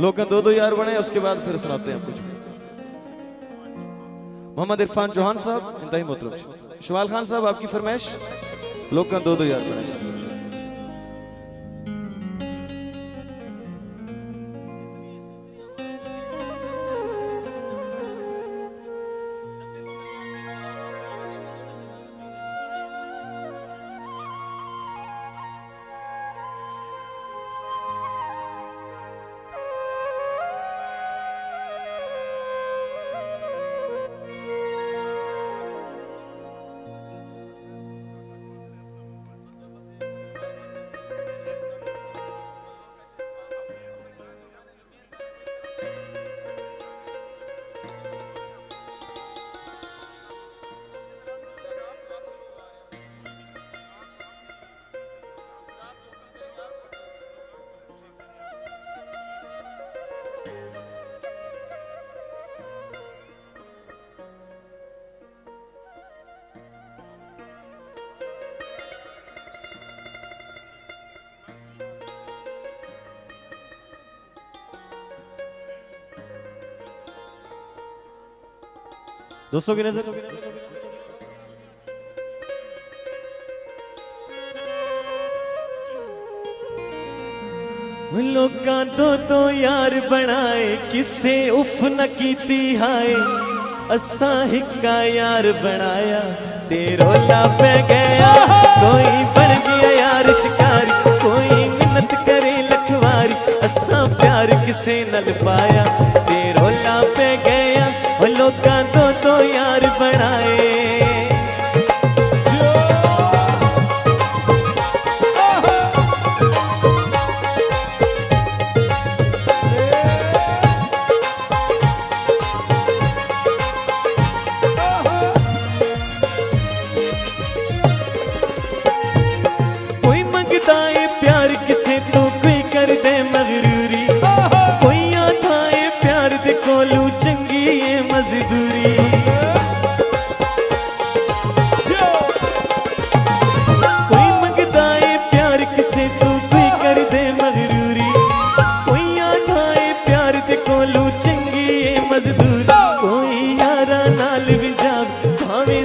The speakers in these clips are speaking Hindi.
लोग दो दो यार बने, उसके बाद फिर सुनाते हैं कुछ। मोहम्मद इरफान चौहान साहब, इंतही मोहतरम शवाल खान साहब, आपकी फरमाइश? लोग दो दो यार बने। दोस्तों की नज़र लोकां तो तो यार बनाए, किसे उफ न कीती हाय। असा हिक्का यार बनाया तेरो ला पे गया। कोई बन गया यार शिकारी, कोई मिन्नत करे लखवारी। असा प्यार किसे नल पाया।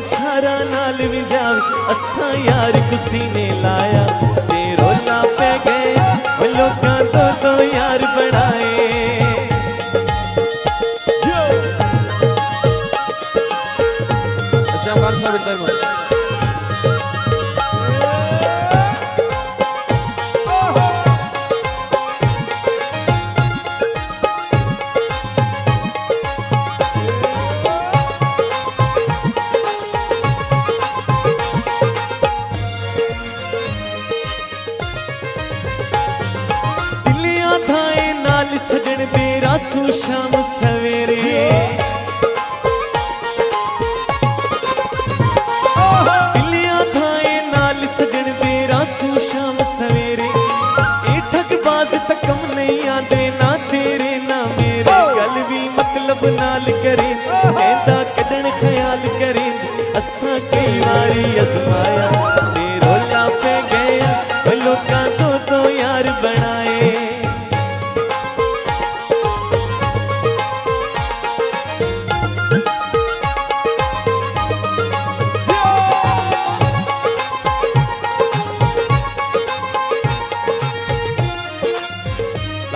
सारा नाल विजाव असा यार कुसी ने लाया। ते रोला पै गए लोकां तो तो यार बनाए। सू शाम सवेरे दिलिया थाए नाल सजन तेरा सू शाम सवेरे ए ठगबाज तकम नहीं आंदे ना तेरे ना मेरे गल भी मतलब नाल करे कहता कदन ख्याल करे असा कई वारी अजमाया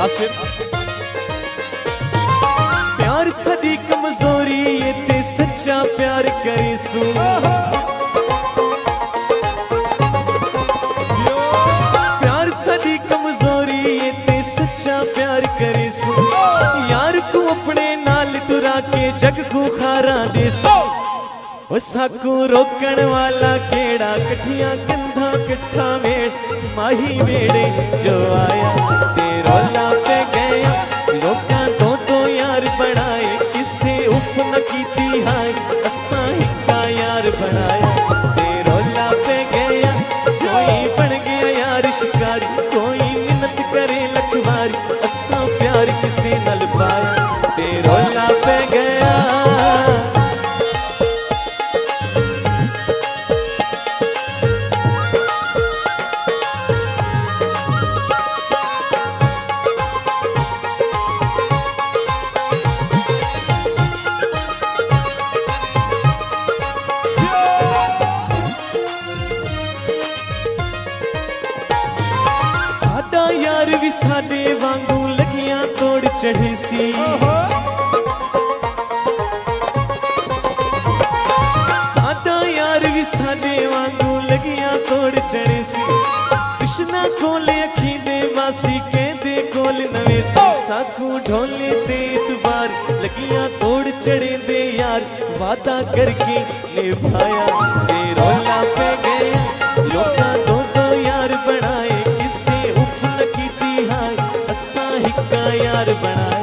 लास्ट प्यार सदी कमज़ोरी, ये ते सच्चा प्यार करे सू प्यार सदी कमज़ोरी, ये ते सच्चा प्यार करे सू यार को अपने नाल टुरा के जग को खारा दे सू साकू रोकण वाला केड़ा कठिया कंधा कट्ठा मेड़, माही मेड़े जो आया साडे वांगू लगियाँ तोड़ चढ़े सी। साडा यार साडे वांगू लगियाँ तोड़ चढ़े सी। कृष्णा कोले अखी दे वासी कहदे कोल नवे सी। साखू ढोले ते इतबार लगियाँ तोड़ चढ़े दे यार। वादा करके निभाया। प्यार बनाया